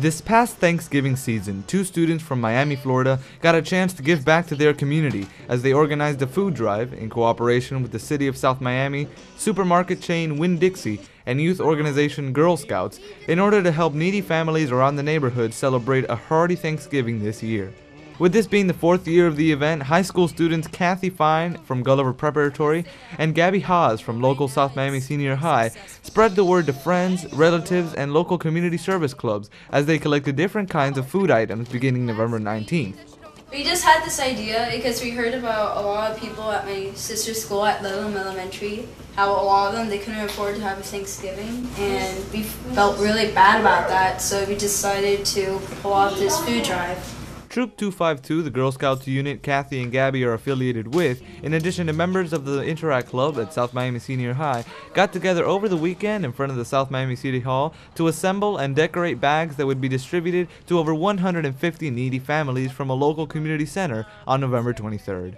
This past Thanksgiving season, two students from Miami, Florida got a chance to give back to their community as they organized a food drive in cooperation with the City of South Miami, supermarket chain Winn Dixie, and youth organization Girl Scouts in order to help needy families around the neighborhood celebrate a hearty Thanksgiving this year. With this being the fourth year of the event, high school students Kathy Fine from Gulliver Preparatory and Gabby Haas from local South Miami Senior High spread the word to friends, relatives, and local community service clubs as they collected different kinds of food items beginning November 19th. We just had this idea because we heard about a lot of people at my sister's school at Ludlam Elementary, how a lot of them they couldn't afford to have a Thanksgiving, and we felt really bad about that, so we decided to pull off this food drive. Troop 252, the Girl Scouts unit Kathy and Gabby are affiliated with, in addition to members of the Interact Club at South Miami Senior High, got together over the weekend in front of the South Miami City Hall to assemble and decorate bags that would be distributed to over 150 needy families from a local community center on November 23rd.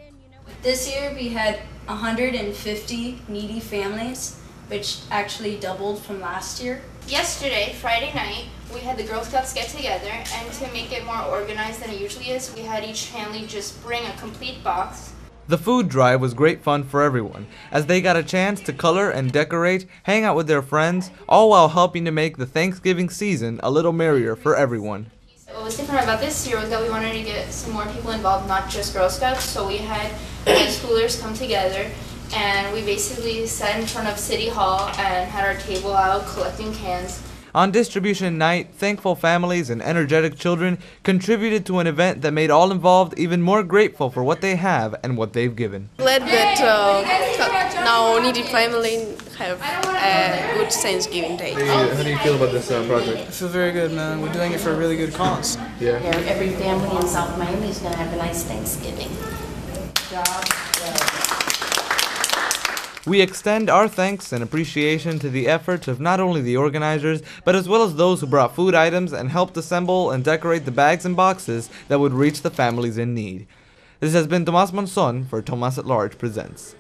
This year we had 150 needy families, which actually doubled from last year. Yesterday, Friday night, we had the Girl Scouts get together, and to make it more organized than it usually is, we had each family just bring a complete box. The food drive was great fun for everyone, as they got a chance to color and decorate, hang out with their friends, all while helping to make the Thanksgiving season a little merrier for everyone. What was different about this year was that we wanted to get some more people involved, not just Girl Scouts, so we had high schoolers come together and we basically sat in front of City Hall and had our table out collecting cans. On distribution night, thankful families and energetic children contributed to an event that made all involved even more grateful for what they have and what they've given. Glad that uh, now needy family have a good Thanksgiving day. How do you feel about this uh, project? I feel very good, man. We're doing it for a really good cause. Yeah. Every family in South Miami is going to have a nice Thanksgiving. Job well. We extend our thanks and appreciation to the efforts of not only the organizers, but as well as those who brought food items and helped assemble and decorate the bags and boxes that would reach the families in need. This has been Tomas Monzon for Tomas at Large Presents.